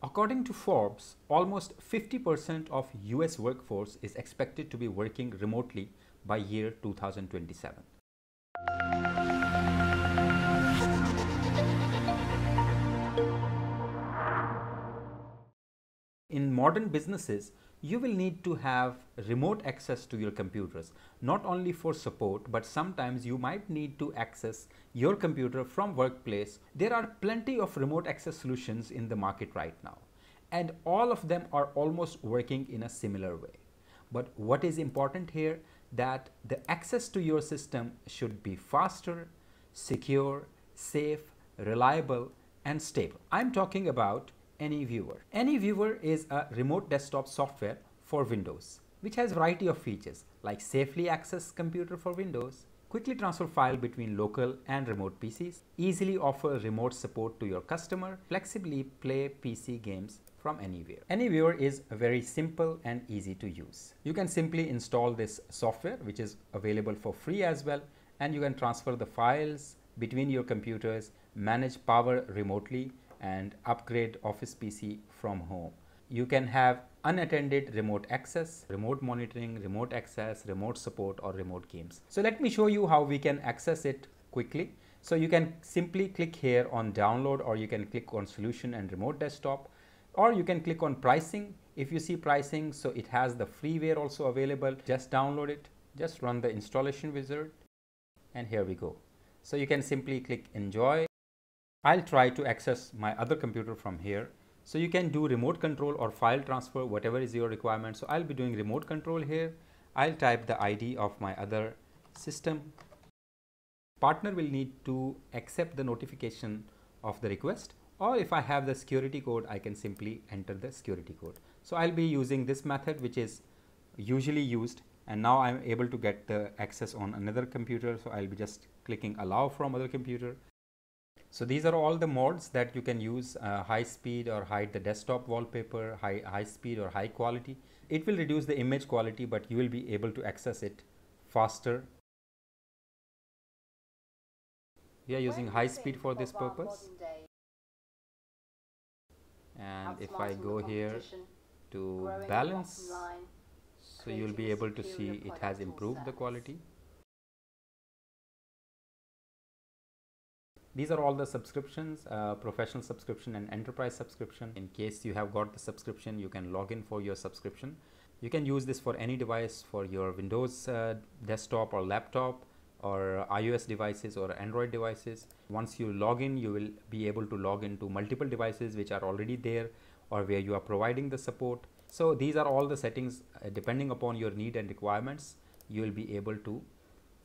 According to Forbes, almost 50% of US workforce is expected to be working remotely by year 2027. In modern businesses, you will need to have remote access to your computers, not only for support, but sometimes you might need to access your computer from workplace. There are plenty of remote access solutions in the market right now, and all of them are almost working in a similar way. But what is important here that the access to your system should be faster, secure, safe, reliable, and stable. I'm talking about AnyViewer. AnyViewer is a remote desktop software for Windows, which has variety of features like safely access computer for Windows, quickly transfer file between local and remote PCs, easily offer remote support to your customer, flexibly play PC games from anywhere. AnyViewer is very simple and easy to use. You can simply install this software which is available for free as well and you can transfer the files between your computers, manage power remotely and upgrade Office PC from home. You can have unattended remote access, remote monitoring, remote access, remote support or remote games. So let me show you how we can access it quickly. So you can simply click here on download or you can click on solution and remote desktop or you can click on pricing. If you see pricing, so it has the freeware also available. Just download it, just run the installation wizard and here we go. So you can simply click enjoy I'll try to access my other computer from here. So you can do remote control or file transfer, whatever is your requirement. So I'll be doing remote control here. I'll type the ID of my other system. Partner will need to accept the notification of the request or if I have the security code, I can simply enter the security code. So I'll be using this method which is usually used and now I'm able to get the access on another computer. So I'll be just clicking allow from other computer so these are all the modes that you can use uh, high speed or hide the desktop wallpaper, high, high speed or high quality. It will reduce the image quality but you will be able to access it faster. We are using high speed for this purpose. And if I go here to balance, so you will be able to see it has improved the quality. These are all the subscriptions, uh, professional subscription and enterprise subscription. In case you have got the subscription, you can log in for your subscription. You can use this for any device for your Windows uh, desktop or laptop or iOS devices or Android devices. Once you log in, you will be able to log into multiple devices which are already there or where you are providing the support. So these are all the settings uh, depending upon your need and requirements, you will be able to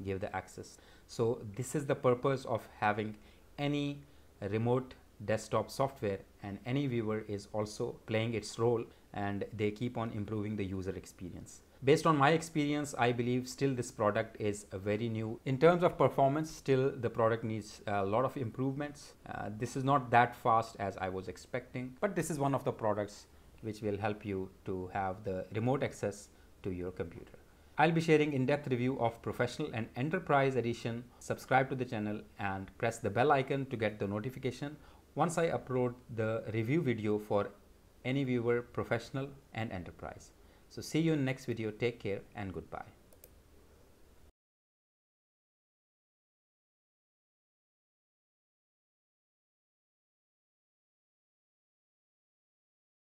give the access. So this is the purpose of having any remote desktop software and AnyViewer is also playing its role and they keep on improving the user experience. Based on my experience, I believe still this product is very new. In terms of performance, still the product needs a lot of improvements. Uh, this is not that fast as I was expecting, but this is one of the products which will help you to have the remote access to your computer. I'll be sharing in-depth review of professional and enterprise edition. Subscribe to the channel and press the bell icon to get the notification once I upload the review video for AnyViewer professional and enterprise. So see you in next video. Take care and goodbye.